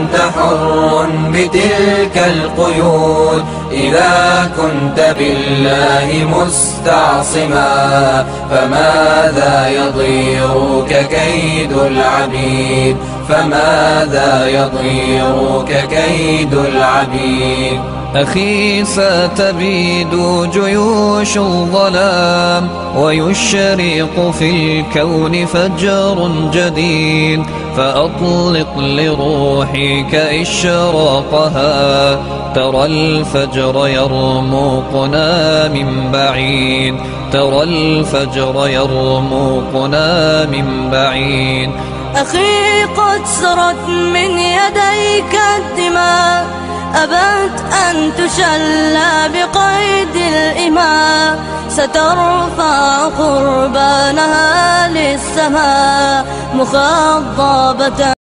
أنت حر بتلك القيود إذا كنت بالله مستعصما فماذا يضيرك كيد العبيد فماذا يضيرك كيد العبيد؟ أخي ستبيد جيوش الظلام ويشرق في الكون فجر جديد فأطلق لروحك إشراقها ترى الفجر يرموقنا من بعيد ترى الفجر يرموقنا من بعيد. أخي قد سرت من يديك الدماء أبت أن تشلى بقيد الإماء سترفع قربانها للسماء مخضبة.